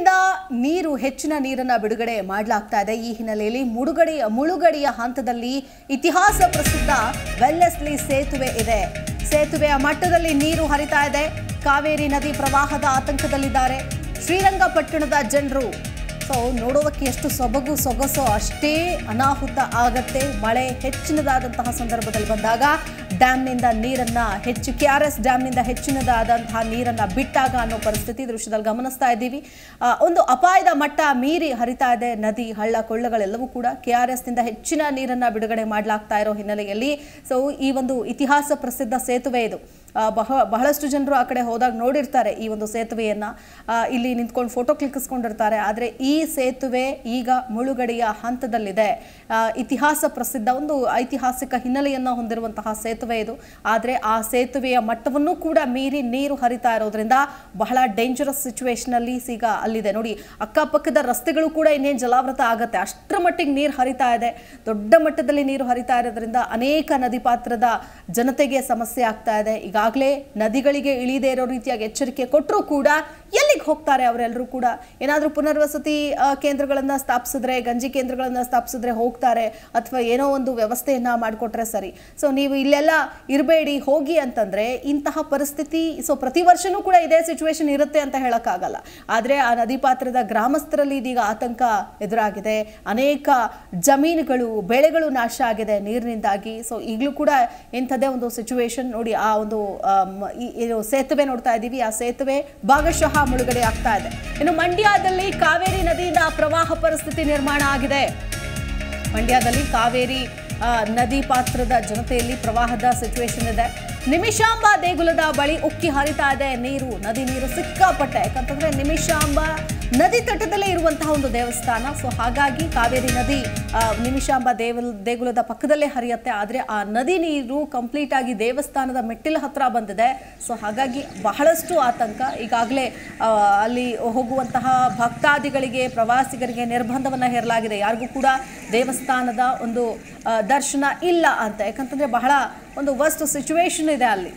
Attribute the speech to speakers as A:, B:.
A: ಡ್ಯಾಂನಿಂದ ನೀರು ಹೆಚ್ಚಿನ ನೀರನ್ನ ಬಿಡುಗಡೆ ಮಾಡಲಾಗ್ತಾ ಇದೆ. ಈ ಹಿನ್ನೆಲೆಯಲ್ಲಿ ಮುಳುಗಡೆಯ ಮುಳುಗಡೆಯ ಹಂತದಲ್ಲಿ ಇತಿಹಾಸ ಪ್ರಸಿದ್ಧ ವೆಲ್ಲೆಸ್ಲಿ ಸೇತುವೆ ಇದೆ. ಸೇತುವೆಯ ಮಟ್ಟದಲ್ಲಿ ನೀರು ಹರಿತಾ ಇದೆ. ಕಾವೇರಿ ನದಿ ಪ್ರವಾಹದ ಆತಂಕದಲ್ಲಿದ್ದಾರೆ. ಶ್ರೀರಂಗಪಟ್ಟಣದ ಜನರು, ಸೊ ನೋಡೋದಕ್ಕೆ ಎಷ್ಟು ಸೊಬಗು ಸೊಗಸು ಅಷ್ಟೇ ಅನಾಹುತ ಆಗತ್ತೆ. ಮಳೆ ಹೆಚ್ಚಿನದಾದಂತಹ ಸಂದರ್ಭದಲ್ಲಿ ಬಂದಾಗ ಡ್ಯಾಮ್ನಿಂದ ನೀರನ್ನ ಹೆಚ್ಚು, ಕೆ ಆರ್ ಎಸ್ ಡ್ಯಾಮ್ನಿಂದ ಹೆಚ್ಚಿನದಾದಂತಹ ನೀರನ್ನ ಬಿಟ್ಟಾಗ ಅನ್ನೋ ಪರಿಸ್ಥಿತಿ ದೃಶ್ಯದಲ್ಲಿ ಗಮನಿಸ್ತಾ ಇದ್ದೀವಿ. ಒಂದು ಅಪಾಯದ ಮಟ್ಟ ಮೀರಿ ಹರಿತಾ ಇದೆ ನದಿ, ಹಳ್ಳ, ಕೊಳ್ಳಗಳೆಲ್ಲವೂ ಕೂಡ. ಕೆ ಆರ್ ಎಸ್ನಿಂದ ಹೆಚ್ಚಿನ ನೀರನ್ನ ಬಿಡುಗಡೆ ಮಾಡಲಾಗ್ತಾ ಇರೋ ಹಿನ್ನೆಲೆಯಲ್ಲಿ ಸೊ, ಈ ಒಂದು ಇತಿಹಾಸ ಪ್ರಸಿದ್ಧ ಸೇತುವೆ ಇದು. ಬಹ, ಬಹಳಷ್ಟು ಜನರು ಆ ಕಡೆ ಹೋದಾಗ ನೋಡಿರ್ತಾರೆ ಈ ಒಂದು ಸೇತುವೆಯನ್ನ. ಇಲ್ಲಿ ನಿಂತ್ಕೊಂಡು ಫೋಟೋ ಕ್ಲಿಕ್ಕಿಸ್ಕೊಂಡಿರ್ತಾರೆ. ಆದರೆ ಈ ಸೇತುವೆ ಈಗ ಮುಳುಗಡೆಯ ಹಂತದಲ್ಲಿದೆ. ಇತಿಹಾಸ ಪ್ರಸಿದ್ಧ, ಒಂದು ಐತಿಹಾಸಿಕ ಹಿನ್ನೆಲೆಯನ್ನು ಹೊಂದಿರುವಂತಹ ಸೇತುವೆ ಇದು. ಆದರೆ ಆ ಸೇತುವೆಯ ಮಟ್ಟವನ್ನು ಕೂಡ ಮೀರಿ ನೀರು ಹರಿತಾ ಇರೋದ್ರಿಂದ ಬಹಳ ಡೇಂಜರಸ್ ಸಿಚುವೇಶನ್ ಅಲ್ಲಿ ಈಗ ಅಲ್ಲಿದೆ. ನೋಡಿ, ಅಕ್ಕಪಕ್ಕದ ರಸ್ತೆಗಳು ಕೂಡ ಇನ್ನೇನು ಜಲಾವೃತ ಆಗುತ್ತೆ. ಅಷ್ಟರ ಮಟ್ಟಿಗೆ ನೀರು ಹರಿತಾ ಇದೆ. ದೊಡ್ಡ ಮಟ್ಟದಲ್ಲಿ ನೀರು ಹರಿತಾ ಇರೋದ್ರಿಂದ ಅನೇಕ ನದಿ ಪಾತ್ರದ ಜನತೆಗೆ ಸಮಸ್ಯೆ ಆಗ್ತಾ ಇದೆ. ಈಗಾಗಲೇ ನದಿಗಳಿಗೆ ಇಳಿದೇ ಇರೋ ರೀತಿಯಾಗಿ ಎಚ್ಚರಿಕೆ ಕೊಟ್ಟರೂ ಕೂಡ ಎಲ್ಲಿಗೆ ಹೋಗ್ತಾರೆ ಅವರೆಲ್ಲರೂ ಕೂಡ? ಏನಾದರೂ ಪುನರ್ವಸತಿ ಕೇಂದ್ರಗಳನ್ನು ಸ್ಥಾಪಿಸಿದ್ರೆ, ಗಂಜಿ ಕೇಂದ್ರಗಳನ್ನು ಸ್ಥಾಪಿಸಿದ್ರೆ ಹೋಗ್ತಾರೆ ಅಥವಾ ಏನೋ ಒಂದು ವ್ಯವಸ್ಥೆಯನ್ನು ಮಾಡಿಕೊಟ್ರೆ ಸರಿ. ಸೊ ನೀವು ಇಲ್ಲೆಲ್ಲ ಇರಬೇಡಿ, ಹೋಗಿ ಅಂತಂದ್ರೆ ಇಂತಹ ಪರಿಸ್ಥಿತಿ ಸೊ ಪ್ರತಿ ವರ್ಷನೂ ಕೂಡ ಇದೇ ಸಿಚುವೇಶನ್ ಇರುತ್ತೆ ಅಂತ ಹೇಳೋಕ್ಕಾಗಲ್ಲ. ಆದರೆ ಆ ನದಿ ಪಾತ್ರದ ಗ್ರಾಮಸ್ಥರಲ್ಲಿ ಇದೀಗ ಆತಂಕ ಎದುರಾಗಿದೆ. ಅನೇಕ ಜಮೀನುಗಳು, ಬೆಳೆಗಳು ನಾಶ ಆಗಿದೆ ನೀರಿನಿಂದಾಗಿ. ಸೊ ಈಗಲೂ ಕೂಡ ಇಂಥದ್ದೇ ಒಂದು ಸಿಚುವೇಶನ್ ನೋಡಿ, ಆ ಒಂದು ಸೇತುವೆ ನೋಡ್ತಾ ಇದ್ದೀವಿ ಆ ಸೇತುವೆ ಭಾಗಶಃ ಮುಳುಗಡೆ ಆಗ್ತಾ ಇದೆ. ಇನ್ನು ಮಂಡ್ಯದಲ್ಲಿ ಕಾವೇರಿ ನದಿಯಿಂದ ಪ್ರವಾಹ ಪರಿಸ್ಥಿತಿ ನಿರ್ಮಾಣ ಆಗಿದೆ. ಮಂಡ್ಯದಲ್ಲಿ ಕಾವೇರಿ ನದಿ ಪಾತ್ರದ ಜನತೆಯಲ್ಲಿ ಪ್ರವಾಹದ ಸಿಚುವೇಶನ್ ಇದೆ. ನಿಮಿಷಾಂಬ ದೇಗುಲದ ಬಳಿ ಉಕ್ಕಿ ಹರಿತಾ ಇದೆ. ನೀರು, ನದಿ ನೀರು ಸಿಕ್ಕಾಪಟ್ಟೆ. ಯಾಕಂತಂದ್ರೆ ನಿಮಿಷಾಂಬ ನದಿ ತಟದಲ್ಲೇ ಇರುವಂತಹ ಒಂದು ದೇವಸ್ಥಾನ. ಸೊ ಹಾಗಾಗಿ ಕಾವೇರಿ ನದಿ ನಿಮಿಷಾಂಬ ದೇವ ದೇಗುಲದ ಪಕ್ಕದಲ್ಲೇ ಹರಿಯುತ್ತೆ. ಆದರೆ ಆ ನದಿ ನೀರು ಕಂಪ್ಲೀಟ್ ಆಗಿ ದೇವಸ್ಥಾನದ ಮೆಟ್ಟಿಲ ಹತ್ರ ಬಂದಿದೆ. ಸೊ ಹಾಗಾಗಿ ಬಹಳಷ್ಟು ಆತಂಕ. ಈಗಾಗಲೇ ಅಲ್ಲಿ ಹೋಗುವಂತಹ ಭಕ್ತಾದಿಗಳಿಗೆ, ಪ್ರವಾಸಿಗರಿಗೆ ನಿರ್ಬಂಧವನ್ನು ಹೇರಲಾಗಿದೆ. ಯಾರಿಗೂ ಕೂಡ ದೇವಸ್ಥಾನದ ಒಂದು ದರ್ಶನ ಇಲ್ಲ ಅಂತ. ಯಾಕಂತಂದರೆ ಬಹಳ ಒಂದು ವಸ್ತು ಸಿಚುವೇಶನ್ ಇದೆ ಅಲ್ಲಿ.